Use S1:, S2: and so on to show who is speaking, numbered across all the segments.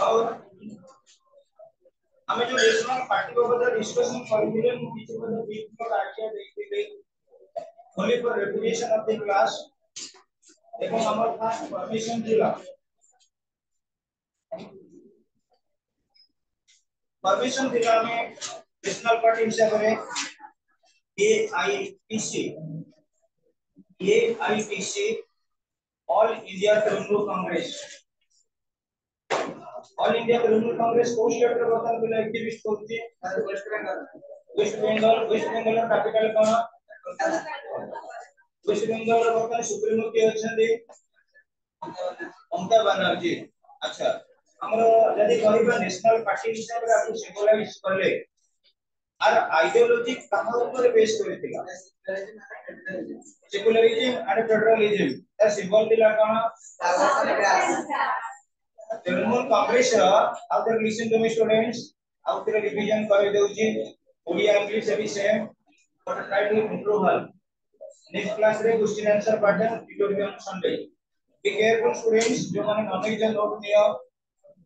S1: और हमें जो रेस्टोरेंट पार्टी का पार्टिकल डिस्कशन फॉर्मूला में बीच में बीच में आख्या देखते गई होली पर रेपुटेशन ऑफ़ द क्लास देखो हमारे पास परमिशन दिला परमिशन फिगर में नेशनल पार्टी से करें A I T C A I T C all India Trinamool Congress all India Trinamool Congress कोष प्रवर्तन के लिए एक्टिविस्ट होती थे waste Bengal waste Bengal waste Bengal का कैपिटल कौन वेस्ट बंगाल बर्तमान सुप्रीम कोर्ट के अध्यक्ष थे ममता बनर्जी। अच्छा हमरो यदि कहबा नेशनल पार्टी हिसाब रे आपको सिंबलाइज करले आर आइडियोलॉजी कहाँ ऊपर बेस करथिला सेकुलरिज्म एंड फेडरलिज्म ता सिंबल दिला कोन तृणमूल कांग्रेस आउ द लिसन टू स्टूडेंट्स आउ द रिवीजन कर देउची ओडिया इंग्लिश भी same but try to improve हल नेक्स्ट क्लास रे question answer pattern on Sunday be careful students जो माने नॉलेज नोट नियो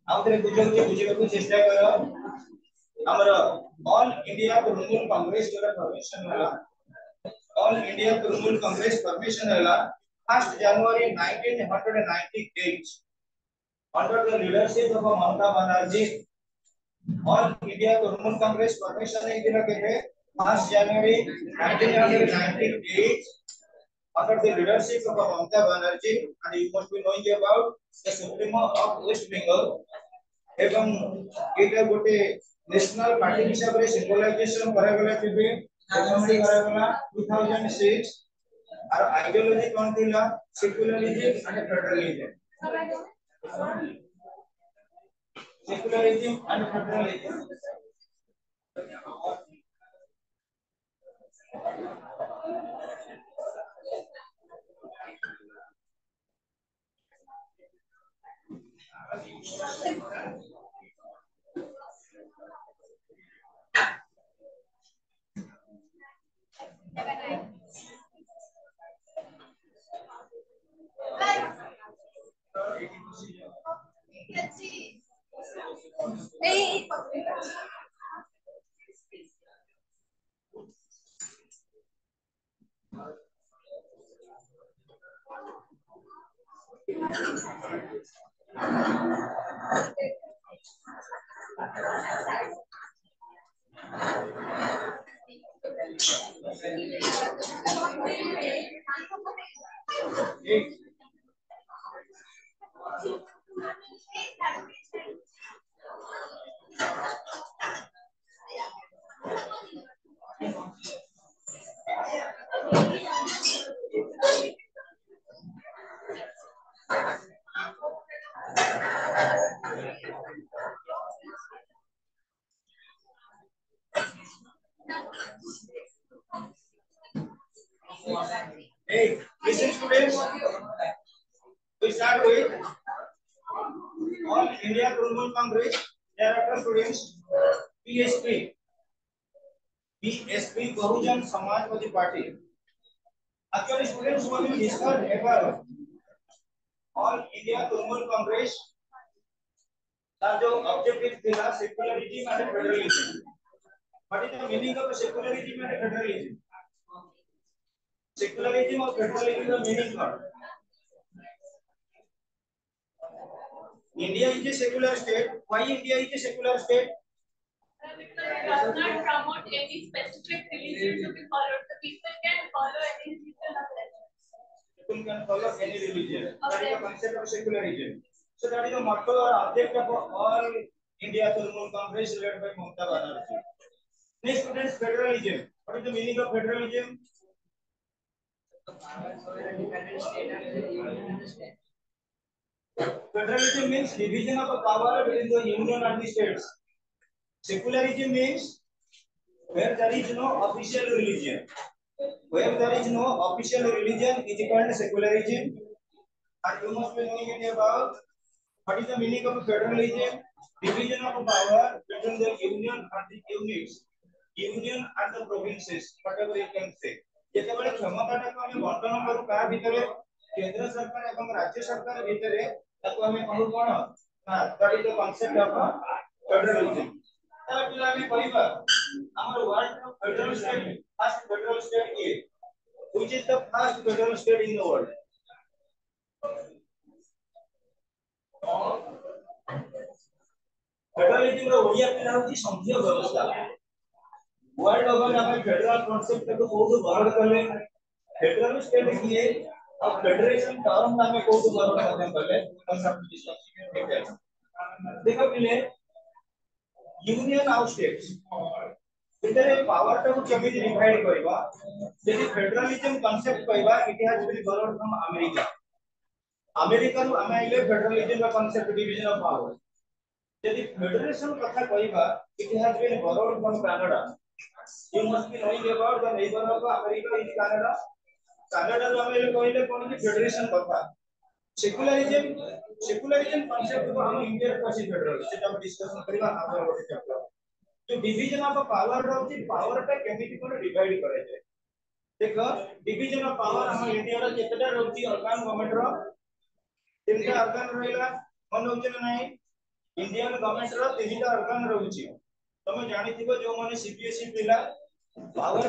S1: आउथरे गुजरके बुझेबाकु चेष्टा करो। हमर ऑल इंडिया तृणमूल कांग्रेस द्वारा परमिशन होला all India Trinamool Congress permission होला first January 1998 under the leadership of Mamata Banerjee all India Trinamool Congress permission इदिला केले 1st January 1998 under the leadership of Mamata Banerjee, and you must be knowing about the Supremo of West Bengal. এবং এটা গোটে national party হিসাবে সিম্বলাইজেশন করা গলা কেবে agency করা গলা 2006 আর আইডিওলজি কোন থিলা secularism and federalism secularism and federalism
S2: Thank
S1: you. Hey, listen students. We start with all India Trinamool Congress. Thereafter students, PSP. PSP Bahujan Samajwadi Party. Actually, students who will discuss ever all India Trinamool Congress. का जो objective था secularism and federalism what is the meaning of secularism and federalism secularism or federalism the meaning what india is a secular state why india is a secular state
S2: does not promote any specific religion to be followed. The people can follow any religion of their
S1: people can follow any religion that is the concept of secularism so that is the motto or object of all india trinamool congress led by mamata banerjee next students federalism what is the meaning of federalism Federalism means division of the power within the union and the states. Secularism means where there is no official religion. Where there is no official religion is called secularism. And you must be knowing it about what is the meaning of federalism division of power between the union and the units union and the provinces whatever you can say ଯେତେବେଳେ କ୍ଷମତାଟାକୁ ଆମେ ବଣ୍ଟନ କରୁ କାହା ଭିତରେ କେନ୍ଦ୍ର ସରକାର ଏବଂ ରାଜ୍ୟ ସରକାର ଭିତରେ ତାକୁ ଆମେ କହୁ କଣ ନା that is the concept of federalism ତାର ପିଲା ଆମେ କହିବା ଆମର world federal state first federal state କିଏ which is the first federal state in the world ଫେଡରାଲିଜମ ର ଓଡିଆ ପିଲା ହଉଛି ସଂଘୀୟ ବ୍ୟବସ୍ଥା वर्ल्ड अगर अगर फेडरल कांसेप्ट है तो कोड वर्ड कर ले। फेडरल स्टेट किए अब फेडरेशन टर्म नाम में कोड वर्ड कर ले पहले। कांसेप्ट डिस्कशन ठीक है। देखो मिले यूनियन ऑफ़ स्टेट्स इतने पावर टाकू केमिति डिफाइन करबा यदि फेडरलिज्म कांसेप्ट कहबा it has been borrowed America. America नु हमें आइले federalism concept division of power यदि फेडरेशन कथा कहबा इतिहास has been borrowed Canada you must be knowing about the neighbor of America in Canada. Canada लो हमें लोग कोई ले कौन की फेडरेशन करता। सेकुलरिज्म सेकुलरिज्म कांसेप्ट को हम इंडिया का सी फेडरल से हम डिस्कशन करबा आपरा बोले चैप्टर तो डिवीज़न ऑफ़ पावर रहउची पावर टा केमिति को डिवाइड करे जाए देख डिवीज़न ऑफ़ पावर हम इंडिया रा केतटा रहउची ऑर्गन गवर्नमेंट रा तीनटा ऑर्गन रहला मन होउची ना नाही इंडियन गवर्नमेंट रा तीनटा ऑर्गन रहउची तमे जानि थिबो जो माने सीबीएसई पिला पावर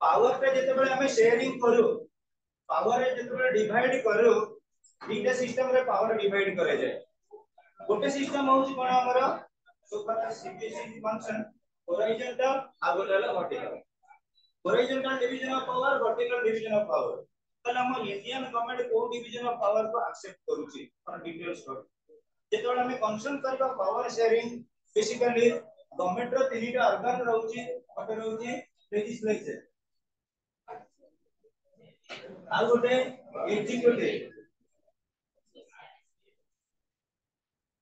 S1: पावर पे जेतेबेले हमें शेयरिंग करू पावर रे जेतेबेले डिवाइड करू दीटा सिस्टम रे पावर डिवाइड करे जाय गोटे सिस्टम होउची कोन हमर सुपर सीबीएसई फ़ंक्शन होराइजंटल आ गोटे vertical horizontal division of power vertical division of power তাহলে ଆମ ଇଣ୍ଡିଆନ ଗଭର୍ଣ୍ଣମେଣ୍ଟ କୋଉ ଡିଭିଜନ ଅଫ ପାୱାର କୁ ଆକ୍ସେପ୍ଟ କରୁଛି ଫର ଡିଟେଲ୍ସ କରୁ ଯେତେବେଳେ ଆମେ କନସର୍ନ କରିବା ପାୱାର ସେୟାରିଂ ବେସିକାଲି ଗଭର୍ଣ୍ଣମେଣ୍ଟ ର ତିନିଟା ଅର୍ଗାନ ରହୁଛି ଗୋଟେ ରହୁଛି ଲେଜିସ୍ଲେଚର ଆଉ ଗୋଟେ executive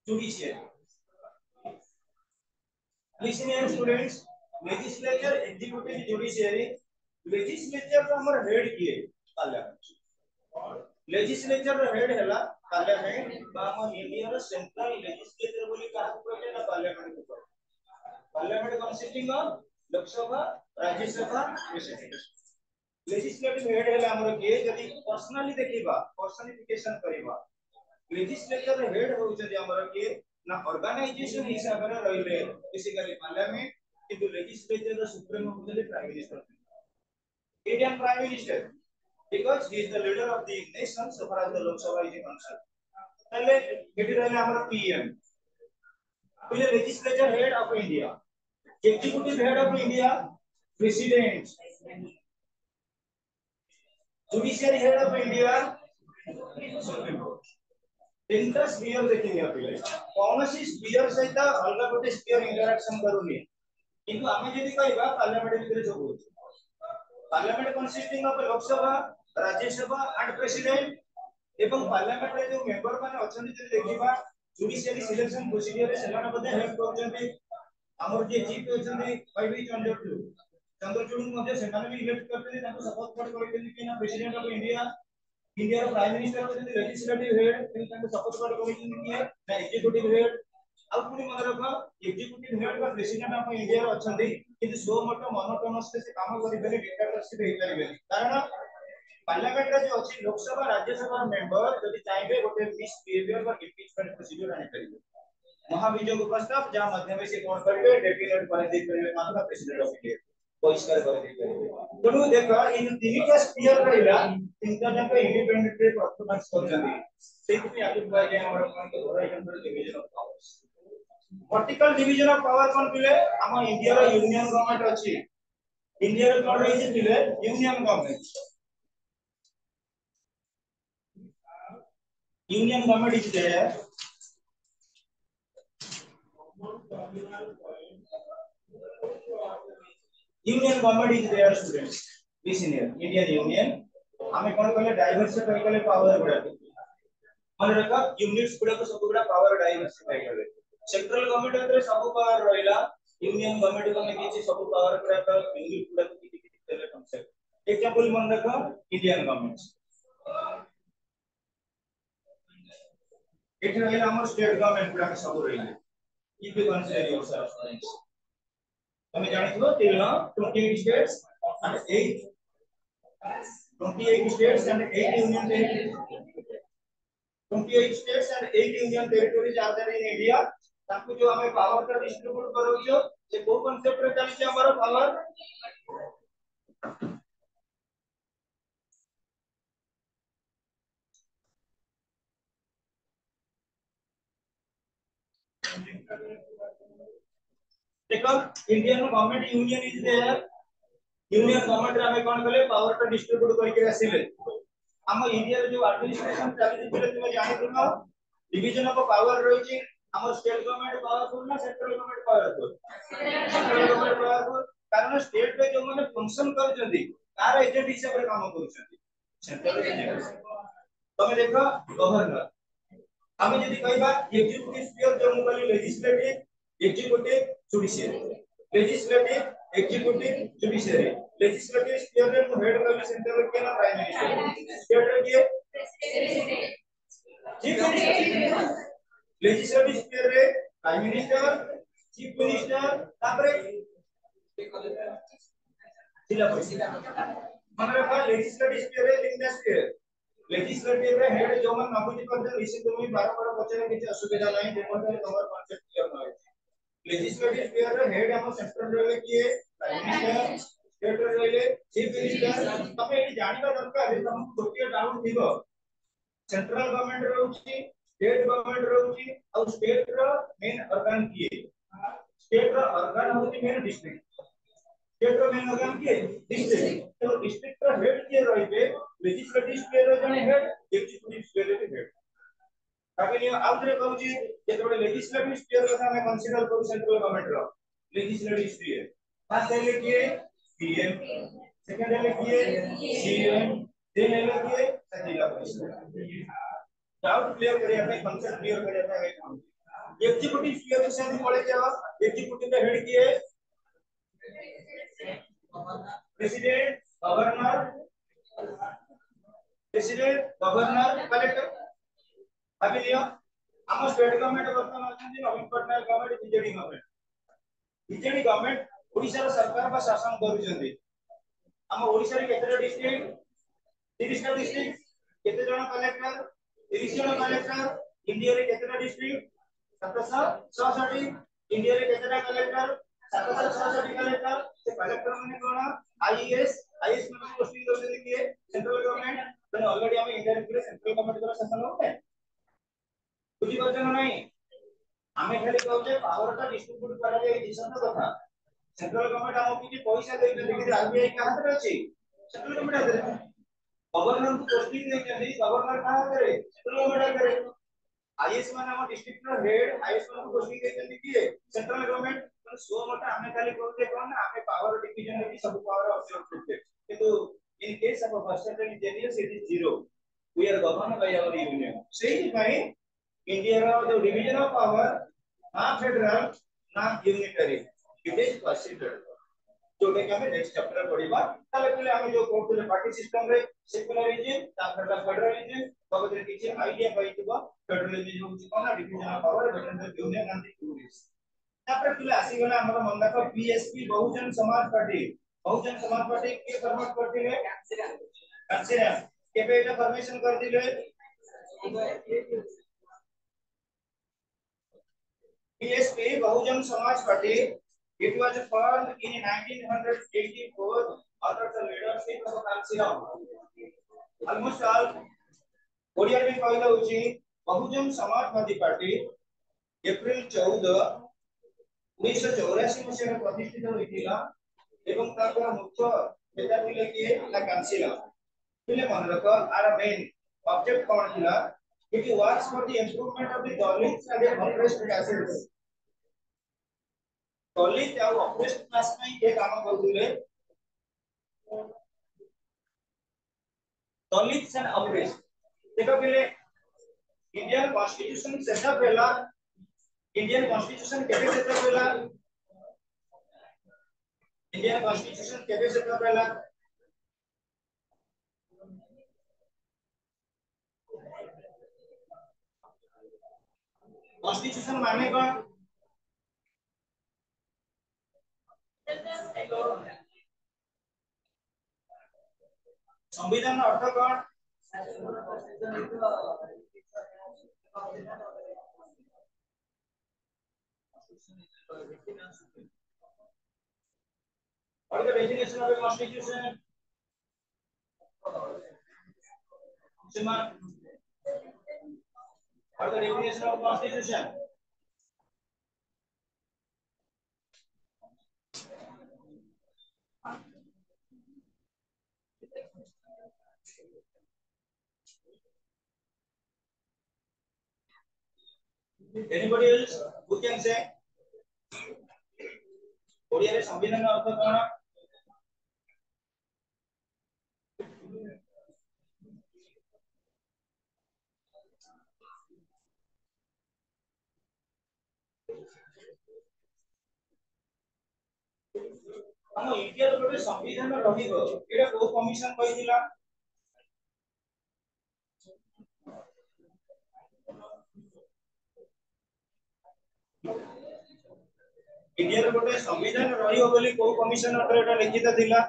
S1: judiciary Listen legislature executive judiciary legislature का हमर हेड किए काला लेजिस्लेचर रा हेड हैला काला है बा हम इंडिया रा सेंट्रल लेजिस्लेचर बोली का कहले ना पार्लियामेंट को parliament consisting of Lok Sabha, Rajya Sabha legislative head हैला हमर के यदि पर्सनली देखिबा पर्सनिफिकेशन करिबा। लेजिस्लेचर रा हेड होउ जे हमर के ना ऑर्गेनाइजेशन हिसाब रे रहले बेसिकली पार्लियामेंट ಇದು legislature the supreme of the prime minister indian prime minister because he is the leader of the nation so far as the lok sabha is concerned তাহলে এটি রইল আমার পিএম তাহলে legislature head of india executive head of india president judiciary head of india supreme court इनका sphere देखेंगे आप कौन सी spear सहित अलग गोटे स्पीयर इंटराक्शन करूनी किंतु आमे यदि कहबा पार्लियामेंट भीतर जो हो parliament consisting of Lok Sabha Rajya Sabha and president एवं पार्लियामेंट रे जो मेंबर माने अछन जे देखिबा जुडिशियरी सिलेक्शन प्रोसीजर रे सेना बदे हेल्प करजन बे हमर जे चीफ अछन बे कहबी चंद्रचूड़ चंद्रचूड़ मध्ये सेना भी इलेक्ट करते ताको सपोर्ट कर करके कि ना president of India India prime minister जदी लेजिस्लेटिव हेड ताको सपोर्ट कर करके कि ना एग्जीक्यूटिव हेड ଆଉ ପୁଣି ମନେ ରଖ ଏକ୍ଜିକ୍ୟୁଟିଭ ହେଡ ବା ପ୍ରେସିଡେଣ୍ଟ ଅଫ ଇଣ୍ଡିଆ ଅଛନ୍ତି କିନ୍ତୁ ସୋ ମଟ ମନୋଟନସ ସେ କାମ କରିବେନି ଡିକ୍ଟାଟରସିପ ହେଇପାରିବେନି କାରଣ ପାର୍ଲାମେଣ୍ଟରେ ଯୋଉ ଅଛି ଲୋକସଭା ରାଜ୍ୟସଭା ମେମ୍ବର ଯଦି ଚାହିଁବେ ଗୋଟେ ମିସ୍ ବିହେଭିୟର ବା ଇମ୍ପିଚମେଣ୍ଟ ପ୍ରୋସିଡିୟର ଆଣିପାରିବେ ମହାଭିଯୋଗ ପ୍ରସ୍ତାବ ଯାହା ମାଧ୍ୟମରେ ସେ କଣ କରିବେ ଡେଫିନେଟ କରିଦେଇ ପାରିବେ ମାତ୍ର ପ୍ରେସିଡେଣ୍ଟ ଅଫ ଇଣ୍ଡିଆ বহিষ্কার করে দিতে ତେଣୁ ଦେଖ ଏଇ ଯୋଉ ତିନିଟା ସ୍ପିୟର ରହିଲା ତିନିଟା ଯାକ ଇଣ୍ଡିପେଣ୍ଡେଣ୍ଟଲି ପରଫର୍ମାନ୍ସ କରୁଛନ୍ତି ସେଇଥିପାଇଁ ଆଗକୁ କୁହାଯାଏ ଆମର କଣ horizontal division of powers vertical division vertical division of power kon bile am india ro union government achi india ro kon raise bile union government union government is there union government is there students listen here indian union আমি কোন কলে diversify কলে পাওয়ার গুড়া মানে রাখা units গুড়া সব গুড়া পাওয়ার ডাইভার্সিফাই কলে ಸೆಂಟ್ರಲ್ ಗವರ್ನಮೆಂಟ್ ಅಂದ್ರೆ ಸಬು ಪವರ್ ರೊಯಿಲ ಇಂಡಿಯನ್ ಗವರ್ನಮೆಂಟ್ ಕನೆ ಕಿಚಿ ಸಬು ಪವರ್ ಕ್ರತ ಇಂಗ್ಲಿಷ್ ಕೂಡ ಕಿಚಿ ಕಿಚಿ ತೆಲೆ ಕಾನ್ಸೆಪ್ಟ್ एग्जांपल मन रख इंडियन गवर्नमेंट एट रहे हमर स्टेट गवर्नमेंट पूरा सब रहे ई भी कंसीडर योर सर स्टूडेंट्स তুমি জানিছো till now 28 states and 8 28 states and 8 union territories 28 states and 8 union territories are there in india ତାକୁ ଯୋଉ ଆମେ ପାୱାର ଟା ଡିଷ୍ଟ୍ରିବ୍ୟୁଟ କରୁଛୁ ସେ କୋଉ କନସେପ୍ଟ ରେ ଚାଲିଛି ଆମର ପାୱାର देखो Indian government union is there union government रे हमें कोन कले पावर टा डिस्ट्रीब्यूट करके आसीले हम इंडिया रे जो एडमिनिस्ट्रेशन चाली दिले तुम जानि तुम डिवीजन ऑफ पावर रही हम स्टेट गवर्नमेंट पावरफुल ना central government powerful central government powerful कारण स्टेट रे जो माने फ़ंक्शन करजंदी तार एजेंट हिसाब रे काम करछंदी सेंट्रल एजेंट तमे देखो गवर्नर हमें यदि कहबा एग्जीक्यूटिव स्फीयर जो मु कहली legislative executive judiciary legislative executive judiciary legislative sphere रे मु हेड कहली सेंट्रल के ना प्राइम मिनिस्टर स्टेट रे किए लेजिस्लेटिव स्फीयर रे प्राइम मिनिस्टर चीफ मिनिस्टर तापरे? जिला परिषद। मन रखा लेजिस्लेटिव स्फीयर रे लिंग स्फीयर लेजिस्लेटिव रे हेड जो मन नबुझी करते रिसी तुम बार बार पचारे किछि असुविधा नहीं पते तमर कांसेप्ट क्लियर न होय लेजिस्लेटिव स्फीयर रे हेड हम सेंट्रल रे किए प्राइम मिनिस्टर स्टेट रे रहले चीफ मिनिस्टर तमे एटी स्टेट गवर्नमेंट रोची और स्टेट रो मेन ऑर्गन किए। स्टेट रो ऑर्गन होची मेन डिस्ट्रिक्ट स्टेट रो मेन ऑर्गन किए डिस्ट्रिक्ट तो डिस्ट्रिक्ट का हेड किए रहिबे लेजिस्लेटिव स्टेट रो जने हेड एग्जीक्यूटिव स्टेट रो हेड ताके नियो आउदरे कहूची जेतबे लेजिस्लेटिव स्टेट रो हम कंसीडर करू सेंट्रल गवर्नमेंट रो लेजिस्लेटिव स्टेट फ़र्स्ट हेले किए पीएम सेकंड हेले किए सीएम देन हेले किए जिला परिषद डाउट क्लियर करिया पे कांसेप्ट क्लियर करिया पे एग्जीक्यूटिव स्फीयर से हम पढ़े जाओ एग्जीक्यूटिव का हेड किए। President governor president governor collector भाबी लियो हम स्टेट गवर्नमेंट वर्तमान अछंती Naveen Patnaik government BJD government BJD government Odisha सरकार बा शासन करूछंती हम ओडिसा रे केते डिस्ट्रिक्ट 30 टा डिस्ट्रिक्ट केते divisional collector indiaରେ କେତେଟା district 766 indiaରେ କେତେଟା collector 766 collector ସେ collector ମାନେ କଣ IAS IAS ମାନେ ପୋଷ୍ଟିଂ ଦଉଛନ୍ତି କିଏ central government ତେଣୁ already ଆମେ indirectly central government ଦ୍ୱାରା ଶାସନ ହଉଛେ ବୁଝି ପାରୁଛ ନା ନାହିଁ ଆମେ ଖାଲି କହୁଛେ ପାୱାର ଟା ଡିଷ୍ଟ୍ରିବ୍ୟୁଟ କରାଯାଏ ଜିନିଷର କଥା ସେଣ୍ଟ୍ରାଲ ଗଭର୍ଣ୍ଣମେଣ୍ଟ ଆମକୁ କିଛି ପଇସା ଦେଇଛନ୍ତି କିନ୍ତୁ ଆରବିଆଇ କାହା ହାତରେ ଅଛି ସେଣ୍ଟ୍ରାଲ ଗଭର୍ଣ୍ଣମେଣ୍ଟ ହାତରେ ଗଭର୍ଣ୍ଣରଙ୍କୁ ପୋଷ୍ଟିଂ ଦେଇଛନ୍ତି ଗଭର୍ଣ୍ଣର କାହା ହାତରେ सेंट्रल गवर्नमेंट करे आईएएस माने हमर डिस्ट्रिक्ट रो हेड आयुष्मान कोशिश करते कि सेंट्रल गवर्नमेंट मन सो मत हमें खाली बोल दे कोन हमें पावर डिवीज़न में सब पावर ऑब्ज़र्व करते किंतु in case of hospital engineers it is zero we are govern by our union सही भाई। इंडिया रो जो डिवीज़न ऑफ़ पावर ना फेडरल ना यूनिटरी इट इज़ कंसीडर्ड जोटे कि हमें नेक्स्ट चैप्टर पढ़िबा ताले पहले हम जो कोर्टले पार्टी सिस्टम रे सेकुलरिज्म तापर फेडरलिज्म बगदरे किछि आईडिया पाइतबा फेडरलिज्म होछि कोना division of power between the union and the units तापर पिले आसी गला हमर मन देखो बीएसपी बहुजन समाज पार्टी बहुजन समाज पार्टी के प्रमोट करती है कंसिडर के पे এটা परमिशन कर दिले BSP Bahujan Samaj Party It was formed in 1984 under the leadership of Kansiram. Almost all courier में फ़ायदा हुई बहुजन समाजवादी पार्टी अप्रैल 14 उन्नीस मसीह प्रतिष्ठित होता एवं तार मुख्य नेता थिले किए ना काउंसिलर थिले मन रख, आर मेन ऑब्जेक्ट कौन थिला? It works for the improvement of the Dalit and operation assets college या ऑपोजिट क्लास में ये गामा बुलबुले कॉलेज से ऑपोजिट देखो पहले इंडियन कॉन्स्टिट्यूशन सेटअप होला इंडियन कॉन्स्टिट्यूशन कैसे सेटअप होला इंडियन कॉन्स्टिट्यूशन कैसे सेटअप होला कॉन्स्टिट्यूशन माने का সংবিধান অর্থ কন What is the definition of a constitution? Simon, what is the definition of constitution? Anybody else who can say? ଓଡ଼ିଆରେ ସମ୍ବିଧାନ ଅର୍ଥ କଣ ଆମ ଇଣ୍ଡିଆର ଗୋଟେ ସମ୍ବିଧାନ ରହିବ ଏଇଟା କୋଉ କମିଶନ କହିଥିଲା ଇଣ୍ଡିଆର ଗୋଟେ ସମ୍ବିଧାନ ରହିବ ବୋଲି କୋଉ କମିଶନ ଅଣ୍ଡର ଏଟା ଲିଖିତ ଥିଲା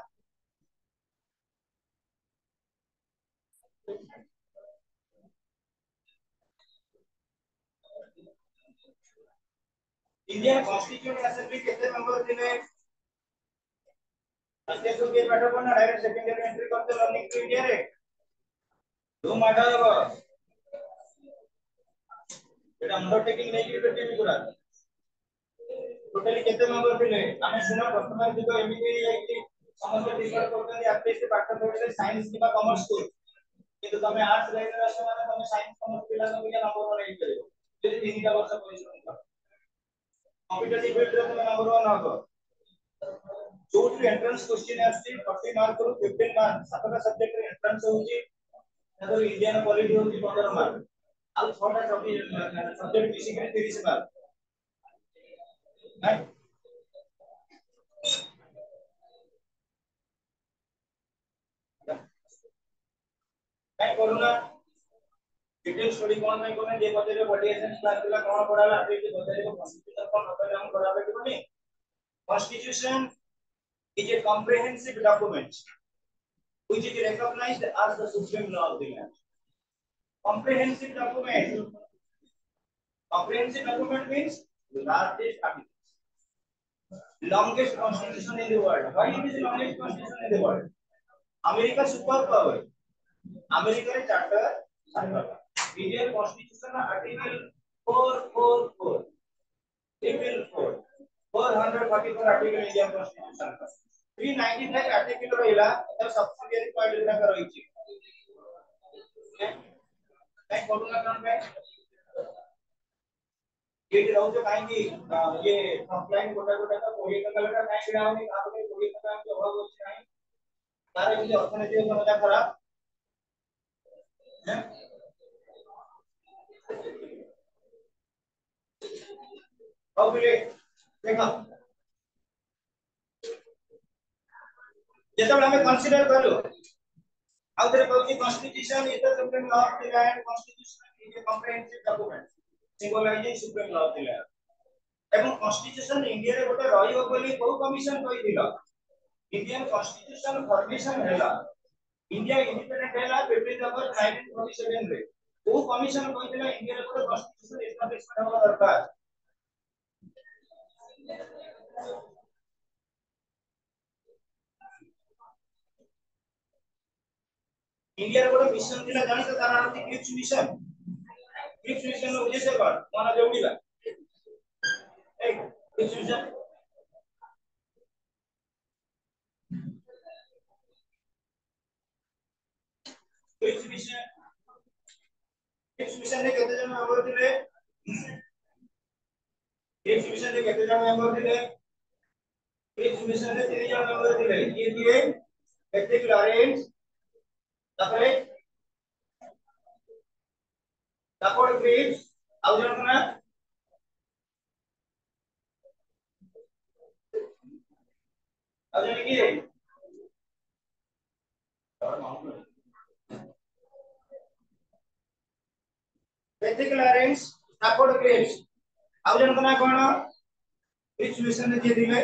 S1: ଇଣ୍ଡିଆ କନଷ୍ଟିଚ୍ୟୁଏଣ୍ଟ ଆସେମ୍ବଲି କେତେ ମେମ୍ବର ଥିଲେ ସତ୍ୟସୋଗୀ ପାଠ ପଢନା ଡାଇରେକ୍ଟ ସେକେଣ୍ଡାରୀ ଏଣ୍ଟ୍ରି କରିଦେଲେ ଲର୍ଣ୍ଣିଂ ଟୁ ଇଣ୍ଡିଆରେ ଧୁମ ମାଡ଼ ହେବ ଏଇଟା ଅଣ୍ଡରଟେକିଂ ନେଇକି ଗୋଟେ ଟିମ୍ ଗୁଡା ଟୋଟାଲି କେତେ ମେମ୍ବର ଥିଲେ ଆମେ ସିନା ବର୍ତ୍ତମାନ ଯୁଗ ଏମିତି ହେଇଯାଇଛି ସମସ୍ତେ ଡିଫର କରୁଛନ୍ତି ଆଟଲିଷ୍ଟ ପାଠ ପଢିଲେ ସାଇନ୍ସ କିମ୍ବା କମର୍ସ ସ୍କୁଲ କିନ୍ତୁ ତମେ ଆର୍ଟ୍ସ ଲାଇନରେ ଆସିବ ମାନେ ତମେ ସାଇନ୍ସ କମର୍ସ ପିଲାଙ୍କ ପିଲା ନମ୍ବର ୱାନ୍ ହେଇପାରିବ ଯଦି ତିନିଟା ବର୍ଷ ପରିଶ୍ରମ କର କମ୍ପିଟେଟିଭ ଫିଲ୍ଡରେ ତମେ ନମ୍ବର ୱାନ୍ ହବ ଯୋଉଠି ଏଣ୍ଟ୍ରାନ୍ସ କ୍ୱେଶ୍ଚିନ୍ ଆସୁଛି ଫର୍ଟି ମାର୍କରୁ ଫିଫ୍ଟିନ୍ ମାର୍କ ସାତଟା ସବଜେକ୍ଟରେ ଏଣ୍ଟ୍ରାନ୍ସ ହଉଛି ତାଙ୍କର ଇଣ୍ଡିଆନ ପଲିଟି ହଉଛି ପନ୍ଦର ମାର୍କ ଆଉ ଛଅଟା ସବଜେକ୍ଟ ମିଶିକିରି ତିରିଶ ମାର୍କ Right? काय करू ना डिटेल स्टडी कोण नाही कोण जे बदले बॉडीएशन क्लास तुला कोण पडाला आपले जे बदले कॉन्स्टिट्यूशन पण आपण हम पडाला की नाही constitution is a comprehensive document which is recognized as the supreme law of the land comprehensive document comprehensive document means largest article longest constitution in the world why it is the longest constitution in the world america super power america रे charter Indian Constitution Article 444 Article 4 444 Article Indian Constitution 395 Article ରହିଲା ତାର subsidiary point ଗୁଡାକ ରହିଛି କାଇଁ କରୁନା କଣ ପାଇଁ ये ग्राउंड जो कहेंगे ये कंप्लाइन कोटा कोटा का कोई का कलर का कहीं ग्राउंड नहीं आप लोग कोई का जो होगा वो चाहिए सारे मुझे ऑप्शन है, जो मज़ा खराब है? अब ये देखो। जैसे हमें कंसीडर कर। लो आउट की constitution is the supreme law of the land constitution is a comprehensive document symbolising supreme law ଥିଲା ଏବଂ କନଷ୍ଟିଚ୍ୟୁସନ ଇଣ୍ଡିଆରେ ଗୋଟେ ରହିବ ବୋଲି କୋଉ କମିଶନ କହିଥିଲ ଇଣ୍ଡିଆନ କନଷ୍ଟିଚ୍ୟୁସନ ଫର୍ମେସନ ହେଲା ଇଣ୍ଡିଆ ଇଣ୍ଡିପେଣ୍ଡେଣ୍ଟ ହେଲା fifteen August nineteen forty seven କୋଉ କମିଶନ କହିଥିଲା ଇଣ୍ଡିଆରେ ଗୋଟେ କନଷ୍ଟିଚ୍ୟୁସନ ଏଷ୍ଟାବ୍ଲିଶମେଣ୍ଟ ହେବା ଦରକାର ଇଣ୍ଡିଆର ଗୋଟେ ମିଶନ ଥିଲା ଜାଣିଛ ତାର ନାମ କ୍ଲିପ୍ସ ମିଶନ institution નો ઉદ્દેશ્ય કોણ મારા જવડીલા એક institution. तो इस विषय इस विषय ने कहते जब हम बोलते थे इस विषय ने कहते जब हम बोलते थे इस विषय ने तेरी जब हम बोलते थे ये दिए एग्जीक्यूटिव अरेंज তারপরে তারপর গ্রিপস আলোচনা করা আলোচনা কি পেথিক লরেন্স তারপর গ্রিপস আলোচনা করা কোন এই সলিউশন দিয়ে দিলে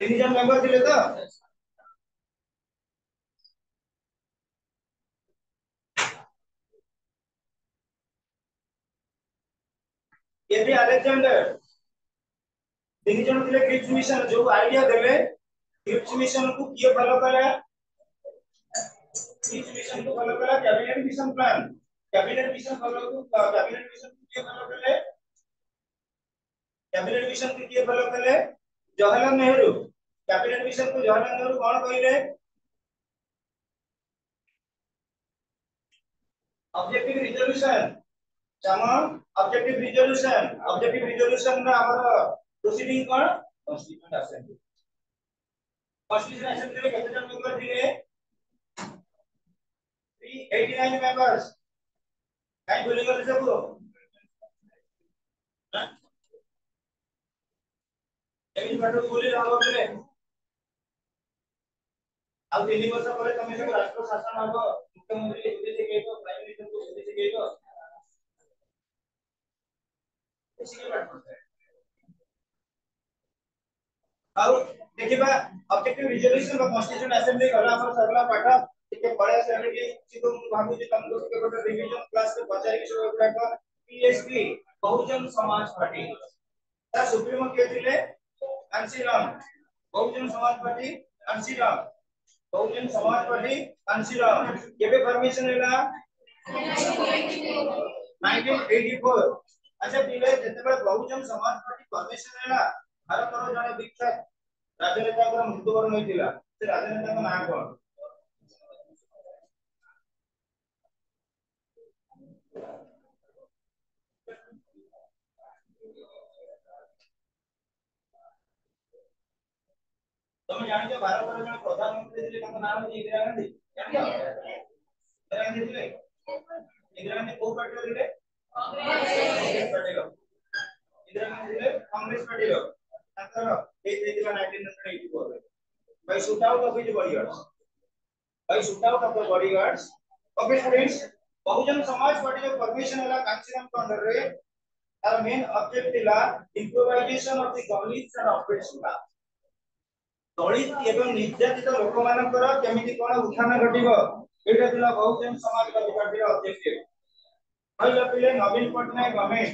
S1: তিনজন মেম্বার দিলে তো यदि भी अलेक्जेंडर దీనికి జనకులే క్రిప్స్ మిషన్ జో ఐడియా దేలే క్రిప్స్ మిషన్ కు కియే ఫాలో కరా క్రిప్స్ మిషన్ కు ఫాలో करा, cabinet mission plan. Cabinet mission follow को, कैबिनेट मिशन को किए फॉलो कर। कैबिनेट मिशन को किए फॉलो कर जवाहरलाल नेहरू। कैबिनेट मिशन को जवाहरलाल नेहरू कौन कहले ऑब्जेक्टिव रिजोल्यूशन যেমন অবজেক্টিভ রিজলিউশন অবজেক্টিভ রিজলিউশন না আমার প্রসিডিং কোন কনস্টিটিউয়েন্ট অ্যাসেম্বলি কনস্টিটিউয়েন্ট অ্যাসেম্বলি কতজন মেম্বার দিলে? 389 মেম্বার্স তাই ভুলে গেলে সব এই পাঠক বলি রাখো দিলে ଆଉ ତିନି ବର୍ଷ ପରେ ତମେ ସବୁ ରାଷ୍ଟ୍ର ଶାସନ ହବ ମୁଖ୍ୟମନ୍ତ୍ରୀ ନିଜେ ଶିଖେଇବ ପ୍ରାଇମ ମିନିଷ୍ଟରଙ୍କୁ ନିଜେ ଶିଖେଇବ अब देखिए मैं ऑब्जेक्टिव रिजोल्यूशन का कॉन्स्टिट्यूशन असेंबली कर रहा हूँ सर्वला पाठा ठीक है पढ़े असेंबली की चीज़ों को हम जो कम दोस्त के बटे रिवीजन क्लास के बचाने की शुरू कर रहा BSP Bahujan Samaj party the supremo केतिले Anshiram Bahujan Samaj party Anshiram Bahujan Samaj party Anshiram ये भी परमिशन लेला 1984 ଆଚ୍ଛା ବିବେକ ଯେତେବେଳେ ବହୁଜନ ସମାଜ ପାର୍ଟି କଂଗ୍ରେସରେ ହେଲା ଭାରତର ଜଣେ ବିଖ୍ୟାତ ରାଜନେତାଙ୍କର ମୃତ୍ୟୁବରଣ ହୋଇଥିଲା ସେ ରାଜନେତାଙ୍କ ନାଁ କଣ ତମେ ଜାଣିଛ ଭାରତର ଜଣେ ପ୍ରଧାନମନ୍ତ୍ରୀ ଥିଲେ ତାଙ୍କ ନାଁ ହଉଛି ଇନ୍ଦିରା ଗାନ୍ଧୀ ଜାଣିଛ ଇନ୍ଦିରା ଗାନ୍ଧୀ ଥିଲେ ଇନ୍ଦିରା ଗାନ୍ଧୀ କୋଉ ପାର୍ଟିର ଥିଲେ by shoot out of his bodyguards by shoot out of the bodyguards okay students Bahujan Samaj party जो परमिशन होला कांचीराम को अंडर रे तार मेन ऑब्जेक्ट थिला improvisation of the governance and operation ଦଳିତ ଏବଂ ନିର୍ଯାତିତ ଲୋକମାନଙ୍କର କେମିତି କଣ ଉତ୍ଥାନ ଘଟିବ ଏଇଟା ଥିଲା ବହୁଜନ ସମାଜବାଦୀ ପାର୍ଟିର ଅବଜେକ୍ଟିଭ କହିଲା ପିଲେ ନବୀନ ପଟ୍ଟନାୟକ ଗଭର୍ଣ୍ଣମେଣ୍ଟ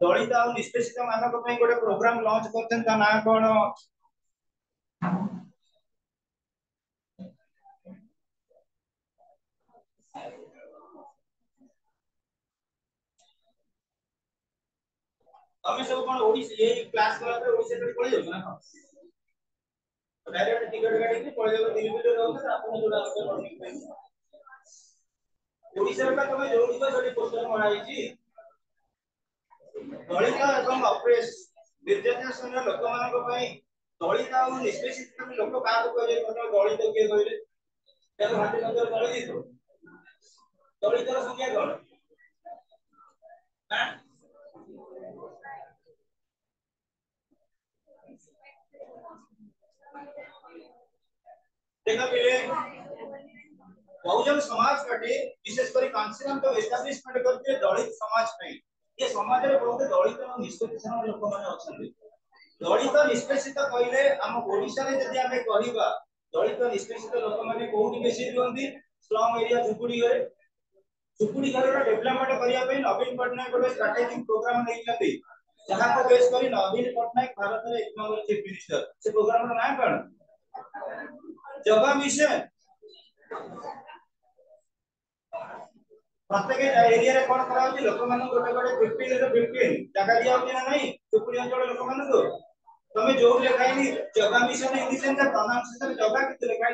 S1: ଦଳିତ ଆଉ ନିଷ୍ପେଷିତ ମାନଙ୍କ ପାଇଁ ଗୋଟେ ପ୍ରୋଗ୍ରାମ ଲଞ୍ଚ କରିଛନ୍ତି ତା ନାଁ କଣ ଆମେ ସବୁ କଣ ଓଡ଼ିଶା ଏଇ କ୍ଲାସ କଲା ପରେ ଓଡ଼ିଶା ଛାଡ଼ି ପଳେଇ ଯାଉଛ ନା କଣ ଡାଇରେକ୍ଟ ଟିକେଟ କାଢ଼ିକି ପଳେଇ ଯାଉଛ ଦିଲ୍ଲୀ ବିଲ୍ଲୀ ରହୁଛ ଆପଣ ଯୋଉଟା ଗୋଟେ ପଢିକି ପାଇବ ଓଡ଼ିଶାରେ ବା ତମେ ଯୋଉଠି ବା ସେଠି ପୋଷ୍ଟର ମରା ହେଇଛି ଦଳିତ ଏବଂ ଅପ୍ରେସ ନିର୍ଯାତନା ଶ୍ରେଣୀର ଲୋକମାନଙ୍କ ପାଇଁ ଦଳିତ ଆଉ ନିଷ୍ପେଷିତ ଲୋକ କାହାକୁ କହିଲେ ତମେ ଦଳିତ କିଏ କହିଲେ ତେଣୁ ହାତୀ ଦଳିତ ଦଳିତର ସଂଖ୍ୟା କଣ ନା बहुजन समाज पार्टी, विशेष कर तो दलित समाज ये समाज बहुत दलित लोक माने दलित निष्पेषित कहले हम ओडिसा रे दलित निष्पेषित लोक माने कोउठी बेसी रहंती स्लम एरिया झुपुडी घरे झुपुडी घर डेवलपमेंट करिया नवीन पटनायक गोटे स्ट्रेटेजिक प्रोग्राम नै जहाँ को बेस करी नवीन पटनायक भारत रे नंबर चीफ मिनिस्टर से प्रोग्राम रो नाम जगह मिशन प्रत्येक एरिया रे कोन करा होची लोक मान गोटे गोटे 15 रे 15 जगह दिया होची ना नहीं टुकुड़ी अंचल लोक मान को तमे जो लेखाई Jaga mission in the sense pronunciation Jaga कित लेखाई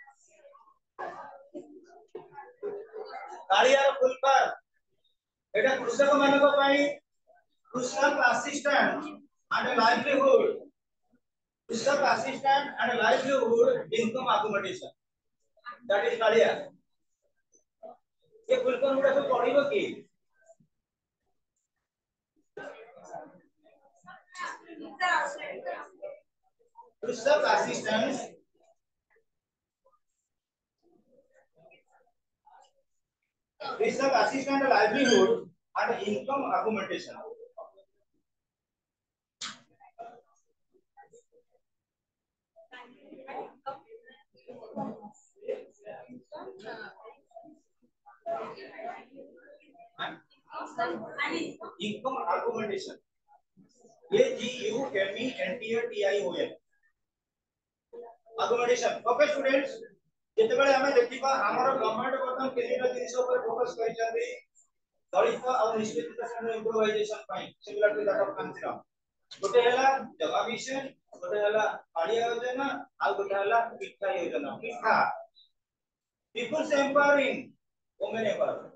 S1: କାଳିଆର ଫୁଲପାର এটা কৃষক মানক পাই কৃষক আসিস্ট্যান্ট and livelihood কৃষক assistant and livelihood income accommodation that is kalia ये फुलकोन गुड़ा सब पढ़ीब कि कृषक असिस्टेंट कृषक assistant livelihood and income augmentation income augmentation ये G U M E N T R T I O N augmentation okay students ଯେତେବେଳେ ଆମେ ଦେଖିବା ଆମର ଗଭର୍ଣ୍ଣମେଣ୍ଟ ବର୍ତ୍ତମାନ ତିନିଟା ଜିନିଷ ଉପରେ ଫୋକସ କରିଛନ୍ତି ଦଳିତ ଆଉ ନିଷ୍ପେଷିତ ଶ୍ରେଣୀର ଇମ୍ପ୍ରୋଭାଇଜେସନ ପାଇଁ similar to that of Kantiram ଗୋଟେ ହେଲା ଜବା ମିଶନ ଗୋଟେ ହେଲା ପାଳିଆ ଯୋଜନା ଆଉ ଗୋଟେ ହେଲା ପିଠା ଯୋଜନା ପିଠା ପିପୁଲ୍ସ ଏମ୍ପାୱରିଂ ଓମେନ ଏମ୍ପାୱରମେଣ୍ଟ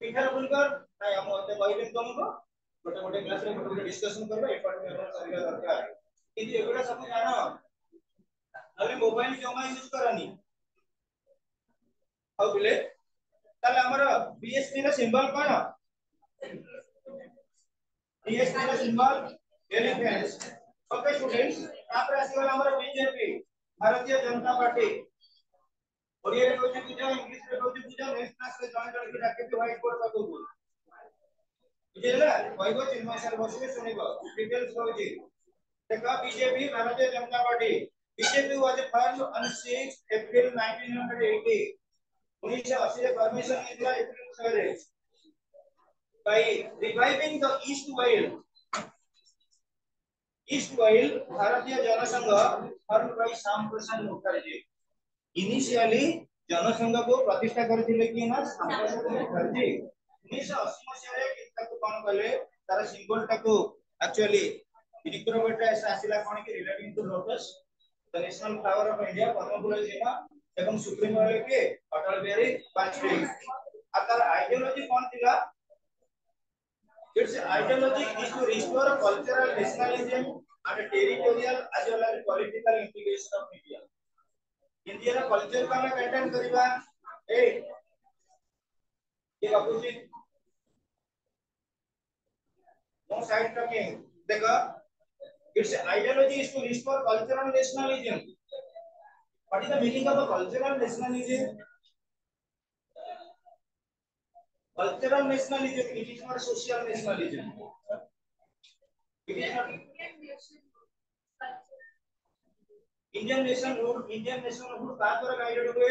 S1: ପିଠାର ଫୁଲକର ନାଇଁ ଆମ ମତେ କହିବେନି ତମକୁ ଗୋଟେ ଗୋଟେ କ୍ଲାସ ରେ ଗୋଟେ ଗୋଟେ ଡିସ୍କସନ କରିବା ଏପଟେ ଏପଟେ କରିବା ଦରକାର କିନ୍ତୁ ଏଗୁଡ଼ା ସବୁ ଜାଣ ନହେଲେ ମୋବାଇଲ ଜମା ୟୁଜ କରନି ଆଉ ବିଲେ ତାହେଲେ ଆମର ବିଏସପି ର ସିମ୍ବଲ କଣ ବିଏସପି ର ସିମ୍ବଲ ଏଲିଫେଣ୍ଟ ଓକେ ଷ୍ଟୁଡେଣ୍ଟସ୍ ତାପରେ ଆସିଗଲା ଆମର ବିଜେପି ଭାରତୀୟ ଜନତା ପାର୍ଟି ଓଡ଼ିଆରେ କହୁଛି ବୁଝ ଇଂଲିଶରେ କହୁଛି ବୁଝ ନେକ୍ସଟ କ୍ଲାସରେ ଜଣେ ଜଣେ ଡାକିବି ହ୍ୱାଇଟ ବୋର୍ଡ ପାଖକୁ ବୁଝିଲା କହିବ ଚିନ୍ମୟ ସାର୍ ବସିବେ ଶୁଣିବ ଡିଟେଲ୍ସ କହୁଛି ଦେଖ BJP Bharatiya Janata Party BJP was formed on 6 April 1980. formation in the current by reviving the East Whale. East whale Bharatiya Jansangh form by Shyamaprasad Mukherjee initially Jansangh को प्रतिष्ठा करथिले कि ना श्यामप्रसाद मुखर्जी 1980 मसीह रे ताको कोन कले तार सिंबल ताको। एक्चुअली इनक्रोबेटर आसिला कोन कि relating to lotus the national flower of India पद्मफूल जीना ଏବଂ ସୁପ୍ରିମ ହେଲେ କିଏ ଅଟଳ ବିହାରୀ ବାଜପେୟୀ ଆଉ ତାର ଆଇଡିଓଲୋଜି କଣ ଥିଲା its ideology is to restore cultural nationalism and territorial as well as political integration of india indiaର culture କୁ ଆମେ maintain କରିବା ଏ କିଏ ଗପୁଛି ମୁଁ ସାଇଡ୍ ଟକିଂ ଦେଖ its ideology is to restore cultural nationalism What is the meaning of the cultural nationalism? Cultural nationalism, it is not social nationalism. Indian nation not Indian nationhood, Indian nationhood, কার দ্বারা guided হবে?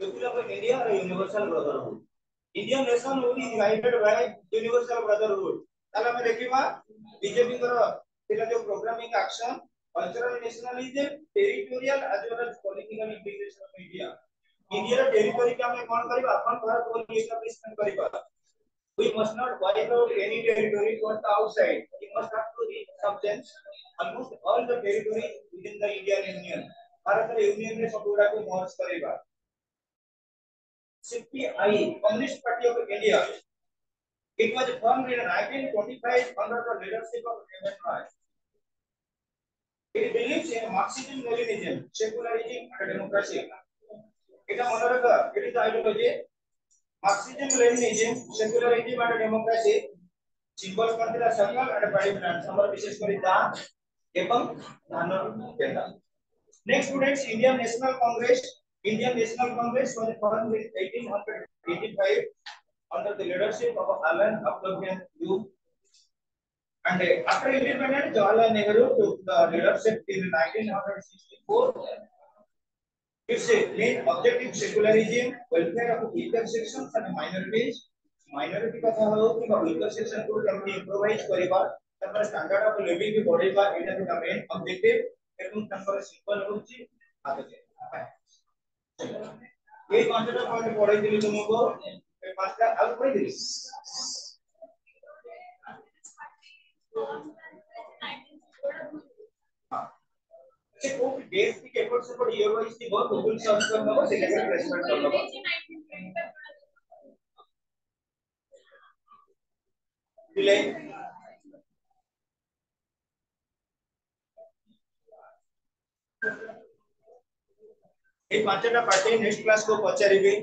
S1: People of India are universal brotherhood. Indian nation nationhood is guided by universal brotherhood. Alamarekima, BJP, the programming action. cultural nationalism, territorial as well as political integration of India. India's territory ka हमें kon kariba apan Bharat ko establishment kariba We must not wipe out any territory towards the outside. We must have to substance almost all the territory within the Indian Union. bharat Bharat union union sab सबूरा को मॉर्स करेगा. CPI, Communist Party of India. It was formed in 1925 under the leadership of M.N. Roy. It believes in Marxism, Leninism, secularism, and democracy. এটা মনে রাখো এটি তো ideology Marxism Leninism secularism and democracy symbols মধ্যে sarkar and ফাইভ লাইনস আমরা বিশেষ করে দান এবং ধানর কেন্দ্র next students Indian National Congress Indian National Congress was formed in 1885 under the leadership of Alan abdul khan Yu And after independence, Jawaharlal Nehru took the leadership till 1964. Its main objective secularism, welfare of weaker sections and minorities. Minority का था हो कि weaker section को हमने improvise करेगा, तब standard of living भी बढ़ेगा, इधर भी हमें objective, एकदम तंबर simple हो ची, आते जाए। ये कौन सा पॉइंट पढ़े दिली तुमको? फ़र्स्ट का अब पढ़े दिली। देखो डेज़ की कैलकुलेट से थोड़ी ये हुआ इसकी बहुत गूगल सर्च करना होगा सेकंड प्लेसमेंट करना होगा डिले એ પાંચેટા પાર્ટી નેક્સ્ટ ક્લાસ કો પચારીવી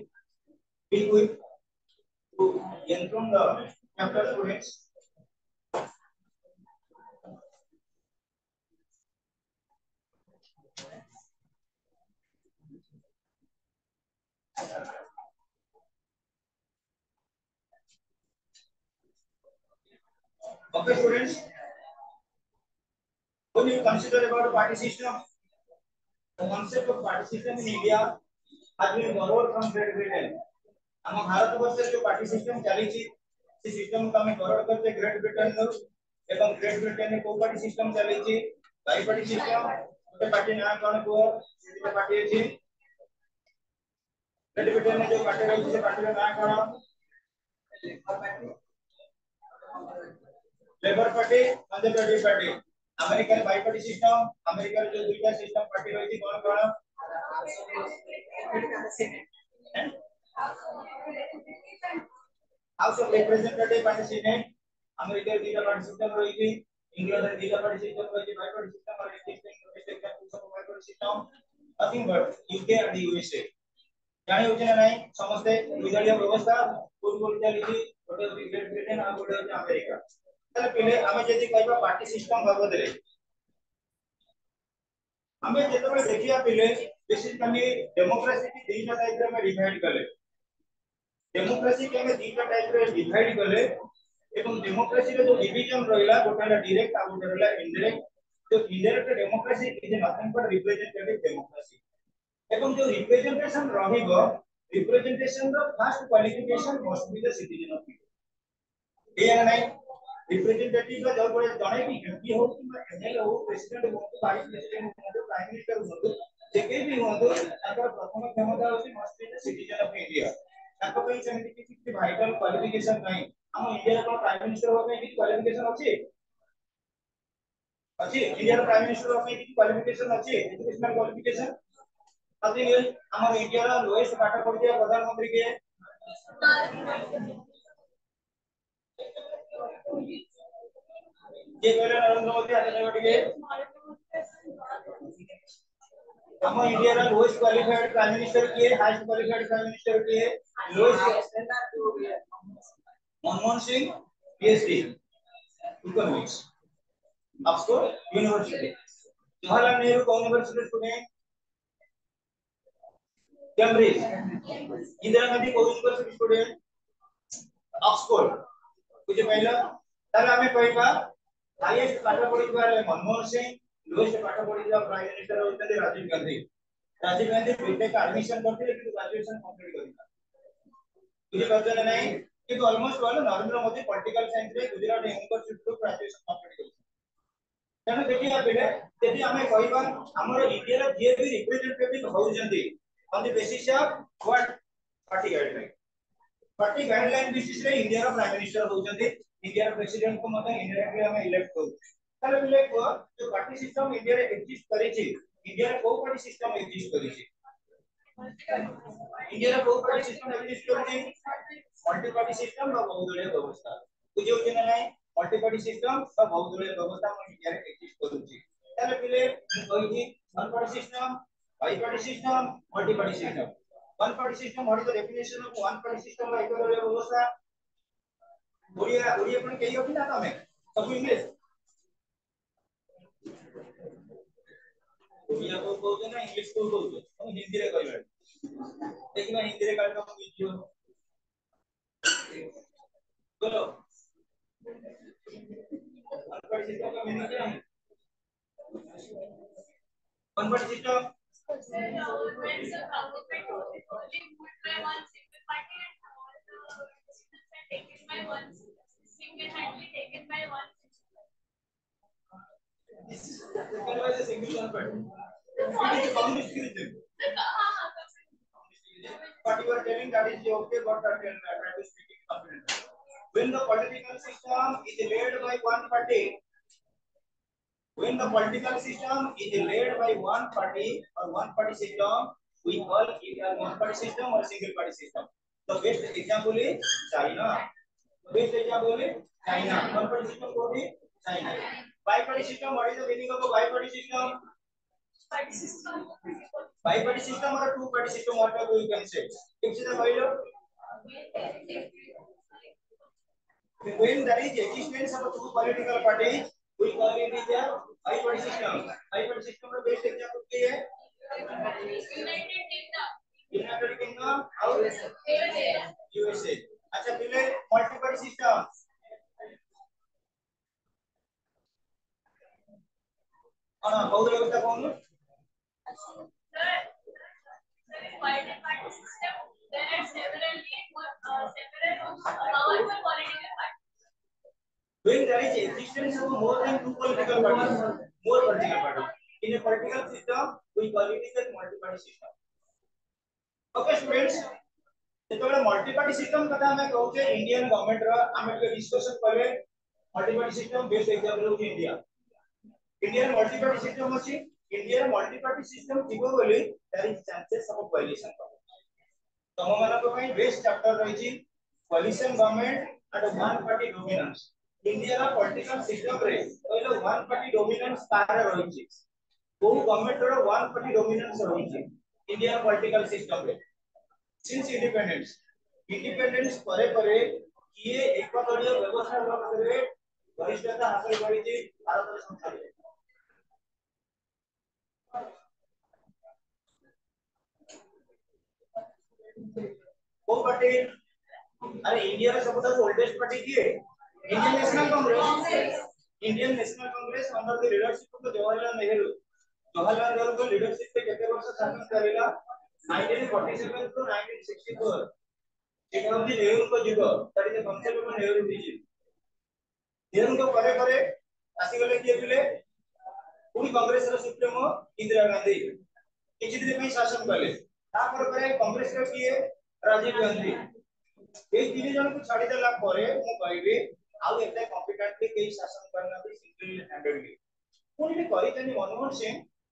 S1: બિલકુલ તો યંત્રમ the chapter students Okay, students. When you consider about party system, the concept of party system in India has been borrowed from Great Britain. ଆମ ଭାରତ ବର୍ଷରେ ଯୋଉ ପାର୍ଟି ସିଷ୍ଟମ ଚାଲିଛି ସେ ସିଷ୍ଟମ କୁ ଆମେ borrow କରିଛେ ଗ୍ରେଟ୍ ବ୍ରିଟେନ ରୁ ଏବଂ ଗ୍ରେଟ୍ ବ୍ରିଟେନ ରେ କୋଉ ପାର୍ଟି ସିଷ୍ଟମ ଚାଲିଛି ବାଇ ପାର୍ଟି ସିଷ୍ଟମ পাঠিয়ে জনে পুয়া সেটা পাঠিয়েছি রেডিপিটেনে যে পাঠে রয়েছে সে পাঠের নাম কোন লেবার পার্টি কনজারভেটিভ পার্টি আমেরিকার বাই পার্টি সিস্টেম আমেরিকার যে দুইটা সিস্টেম পার্টি রয়েছে কোন কোন House of Representative party Senate আমেরিকার দুইটা পার্টি সিস্টেম রয়েছে England is a participant by the bipartisan nothing but UK and the USA. ଜାଣି ହେଉଛି ନା ନାହିଁ ସମସ୍ତେ ଦ୍ୱିଦଳୀୟ ବ୍ୟବସ୍ଥା ପୂର୍ବରୁ ଚାଲିଛି ଗୋଟେ ହେଉଛି ଗ୍ରେଟ୍ ବ୍ରିଟେନ୍ ଆଉ ଗୋଟେ ହେଉଛି ଆମେରିକା ତାହେଲେ ପିଲେ ଆମେ ଯଦି କହିବା ପାର୍ଟି ସିଷ୍ଟମ ବାବଦରେ ଆମେ ଯେତେବେଳେ ଦେଖିବା ପିଲେ ବେସିକାଲି ଡେମୋକ୍ରାସି କି ଦୁଇଟା ଟାଇପ୍ରେ ଆମେ ଡିଭାଇଡ୍ କଲେ ଡେମୋକ୍ରାସି କି ଆମେ ଦୁଇଟା ଟାଇପ୍ରେ ଡିଭାଇଡ୍ କଲେ एवं डेमोक्रेसी रे जो डिवीज़न रहला गोटाला डायरेक्ट आ गोटाला इनडायरेक्ट तो इनडायरेक्ट डेमोक्रेसी के जे माध्यम पर रिप्रेजेंट डेमोक्रेसी एवं जो रिप्रेजेंटेशन रहिबो representation row first qualification must be the citizen of people ए या नहीं रिप्रेजेंटेटिव का जब बोले जाने की एमपी हो कि मैं एमएल हो प्रेसिडेंट हो तो वाइस प्रेसिडेंट हो तो प्राइम मिनिस्टर हो तो जेके भी हो तो अगर प्रथम क्षमता होती must be the citizen of India ताको कोई चाहिए कि कि वाइटल क्वालिफिकेशन नहीं ଆମ ଇଣ୍ଡିଆର କଣ ପ୍ରାଇମ ମିନିଷ୍ଟର ହବା ପାଇଁ କିଛି କ୍ୱାଲିଫିକେସନ ଅଛି ଅଛି ଇଣ୍ଡିଆର ପ୍ରାଇମ ମିନିଷ୍ଟର ହବା ପାଇଁ କିଛି କ୍ୱାଲିଫିକେସନ ଅଛି ଏଜୁକେସନାଲ କ୍ୱାଲିଫିକେସନ ଆଜି ଆମର ଇଣ୍ଡିଆର ଲୋଏଷ୍ଟ ପାଠ ପଢିଥିବା ପ୍ରଧାନମନ୍ତ୍ରୀ କିଏ କିଏ କହିଲେ ନରେନ୍ଦ୍ର ମୋଦି ହାତ ନେବ ଟିକେ ଆମ ଇଣ୍ଡିଆର ଲୋଏଷ୍ଟ କ୍ୱାଲିଫାଏଡ ପ୍ରାଇମ ମିନିଷ୍ଟର କିଏ ହାଏଷ୍ଟ କ୍ୱାଲିଫାଏଡ ପ୍ରାଇମ ମିନିଷ୍ଟର କିଏ lowest Manmohan Singh PhD economics Oxford University Jawaharlal Nehru कौन university student Cambridge Indira Gandhi कौन यूनिवर्सिटी स्टूडेंट ऑक्सफोर्ड कुछ पहला ताले हमें कहवा हाईएस्ट पाठ पढ़िवा मनमोहन सिंह लोएस्ट पाठ पढ़िवा प्राइम मिनिस्टर होते राजीव गांधी। राजीव गांधी बीटेक एडमिशन करते लेकिन ग्रेजुएशन कंप्लीट करता बुझी पार्छ ना नहीं ఇది ఆల్మోస్ట్ వాళ్ళు నరేంద్ర మోదీ పొలిటికల్ సైన్స్ ରେ ଗୁଜୁରାଟ ହେମଙ୍କ చుట్టୁ ପ୍ରାକ୍ଟିସ୍ କମ୍ପ୍ଲିଟ୍ ତେଣୁ ଦେଖି ଆପଣ ଯଦି ଆମେ କହିବା ଆମର ଇଣ୍ଡିଆର ଯିଏ ବି ରିପ୍ରେଜେଣ୍ଟେଟିଭ ହଉଛନ୍ତି on the basis of what party guideline party guideline ବେସିସ୍ରେ ଇଣ୍ଡିଆର ପ୍ରାଇମ୍ ମିନିଷ୍ଟର ହଉଛନ୍ତି ଇଣ୍ଡିଆର ପ୍ରେସିଡେଣ୍ଟକୁ ମଧ୍ୟ ଇଣ୍ଡିଆରେ ଆମେ ଇଲେକ୍ଟ କରୁଛୁ ତାହେଲେ ପିଲେ କୁହ ଯେ ପାର୍ଟି ସିଷ୍ଟମ ଇଣ୍ଡିଆରେ ଏକ୍ଜିଷ୍ଟ କରିଛି ଇଣ୍ଡିଆରେ କୋଉ ପାର୍ଟି ସିଷ୍ଟମ ଏକ୍ଜିଷ୍ଟ କରିଛି ଇଣ୍ଡିଆର କୋଉ ପାର୍ଟି ସିଷ୍ଟମ ଏକ୍ଜିଷ୍ଟ କରିଛି মল্টিপার্টি সিস্টেম বা বহুদলীয় ব্যবস্থা বুঝে হচ্ছে না নাই মল্টিপার্টি সিস্টেম বা বহুদলীয় ব্যবস্থা আমি ইন্ডিয়ারে এক্সিস্ট করুছি তাহলে পিলে কইছি one party system bi party system multiparty system one party system what is the definition of one party system বা একদলীয় ব্যবস্থা ওড়িয়া ওড়িয়া কোন কেই অকি না তুমি সব ইংলিশ ওড়িয়া কোন কইছো না ইংলিশ কোন কইছো তুমি হিন্দি রে কইবা দেখিবা হিন্দি রে কাল তো ইজি হবে बोलो है अनपढ़
S2: system government.
S1: Second was a single one it is a communist
S2: हाँ, हाँ,
S1: what you are telling that is okay, but I can try to speak. When the political system is led by one party, when the political system is led by one party or one party system, we call it a one party system or single party system. The best example is China. The best example is China. One party system called China. Biparty system, what is the meaning of a biparty system?
S2: Party system.
S1: Biparty system or two party system, whatever you can say. Is the boiler? When there is existence of two political parties, we call it is a biparty system. Biparty system का best example क्या है?
S2: United Kingdom.
S1: United Kingdom और
S2: USA.
S1: USA. अच्छा पहले multi party system. हाँ बहुत लोग तक कौन?
S2: Sir, there is multi-party system. There are severally uh, several powerful political parties.
S1: When there is existence of more than two political parties, more political parties. In a political system, we call it is a multi-party system. Okay, students. ଯେତେବେଳେ multi party system କଥା ଆମେ କହୁଛେ Indian government ର ଆମେ ଟିକେ discussion କଲେ multi party system best example ହଉଛି India Indian multi party system ଅଛି ଇଣ୍ଡିଆର ମଲ୍ଟି ପାର୍ଟି ସିଷ୍ଟମ ଥିବ ବୋଲି ତାର ଚାନ୍ସେସ୍ ଅଫ କୋଆଲିସନ ତମ ମାନଙ୍କ ପାଇଁ ବେଷ୍ଟ ଚାପ୍ଟର ରହିଛି coalition government and one party dominance ଇଣ୍ଡିଆର ପଲିଟିକାଲ ସିଷ୍ଟମ ରେ କହିଲେ ୱାନ୍ ପାର୍ଟି ଡୋମିନାନ୍ସ କାହାର ରହିଛି କୋଉ ଗଭର୍ଣ୍ଣମେଣ୍ଟ ର ୱାନ୍ ପାର୍ଟି ଡୋମିନାନ୍ସ ରହିଛି ଇଣ୍ଡିଆନ ପଲିଟିକାଲ ସିଷ୍ଟମ ରେ since independence independence ପରେ ପରେ କିଏ ଏକଦଳୀୟ ବ୍ୟବସ୍ଥା ମଧ୍ୟରେ ବରିଷ୍ଠତା ହାସଲ କରିଛି ଭାରତର ସଂସଦରେ वो पटेल, अरे इंडिया में सबसे ओल्डेस्ट पार्टी की है। Indian National Congress Indian National Congress under the leadership of Jawaharlal Nehru Jawaharlal Nehru को लीडरशिप पे कितने वर्ष शासन करेगा? 1947 टू 1964 एक हम दी नेहरू को जुग तरी तो से फ़ंक्शन में नेहरू दीजी नेहरू को परे परे आसी गले किए पिले पूरी कांग्रेस रो सुप्रीमो इंदिरा गांधी। किछि दिन पे शासन करले তারপরে পরে কংগ্রেস কি রাজীব গান্ধী। এই তিন জনকে ছাড়ি দেলা পরে মু কইবে আউ এতে কম্পিটেন্টলি কেই শাসন করনা বি সিঙ্গল হ্যান্ডেডলি পুনি কইতেনি মনমোহন সিং